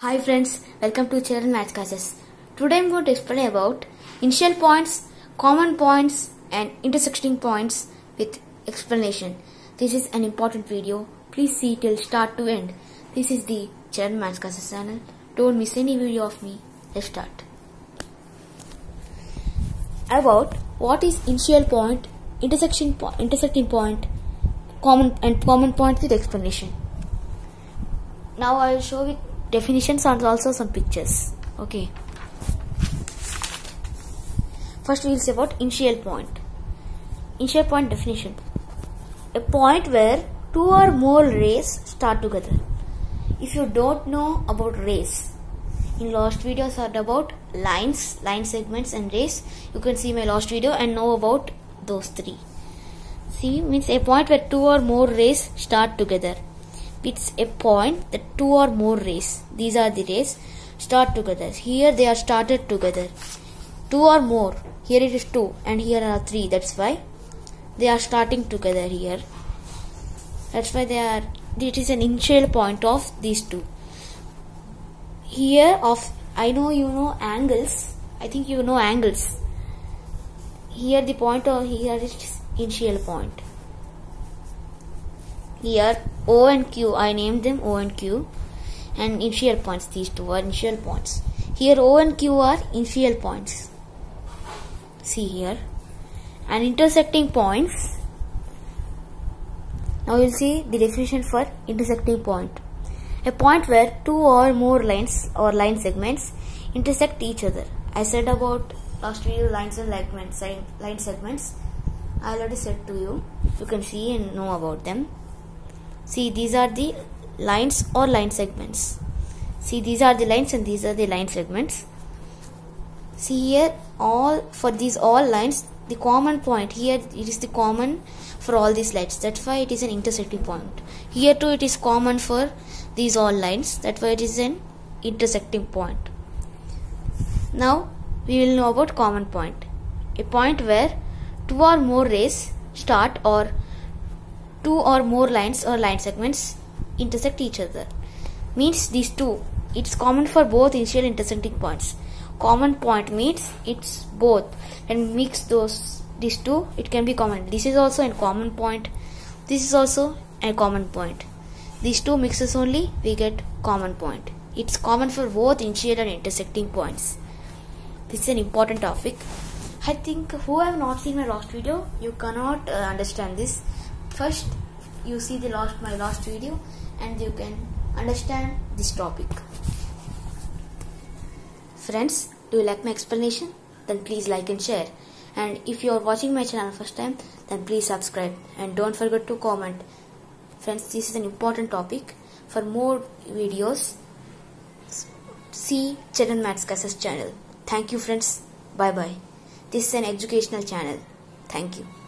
Hi friends, welcome to Charan Maths classes. Today I'm going to explain about initial points, common points and intersecting points with explanation. This is an important video. Please see till start to end. This is the Charan Maths classes channel. Don't miss any video of me. Let's start. About what is initial point, intersection po- intersecting point, common and common point with explanation. Now I will show with definitions and also some pictures. Okay. First we will say about initial point. Initial point definition. A point where two or more rays start together. If you don't know about rays, in last videos are about lines, line segments and rays. You can see my last video and know about those three. See means a point where two or more rays start together it's a point that two or more rays these are the rays start together. Here they are started together. Two or more here it is two and here are three. That's why they are starting together here. That's why they are it is an initial point of these two. Here of i know you know angles. I think you know angles. Here the point of here is initial point here O and Q I named them O and Q and initial points these two are initial points. Here O and Q are initial points. See here. And intersecting points. Now you'll see the definition for intersecting point. A point where two or more lines or line segments intersect each other. I said about last video lines and line segments. I already said to you. You can see and know about them see these are the lines or line segments. See these are the lines and these are the line segments. See here all for these all lines the common point here it is the common for all these lines. That's why it is an intersecting point. Here too it is common for these all lines. That's why it is an intersecting point. Now we will know about common point. A point where two or more rays start or two or more lines or line segments intersect each other. Means these two it's common for both initial intersecting points. Common point means it's both. And mix those these two it can be common. This is also a common point. This is also a common point. These two mixes only we get common point. It's common for both initial and intersecting points. This is an important topic. I think who have not seen my last video you cannot uh, understand this first you see the last my last video and you can understand this topic. Friends do you like my explanation? Then please like and share. And if you are watching my channel first time then please subscribe. And don't forget to comment. Friends this is an important topic. For more videos see Charan Maths Classes channel. Thank you friends. Bye bye this is an educational channel. Thank you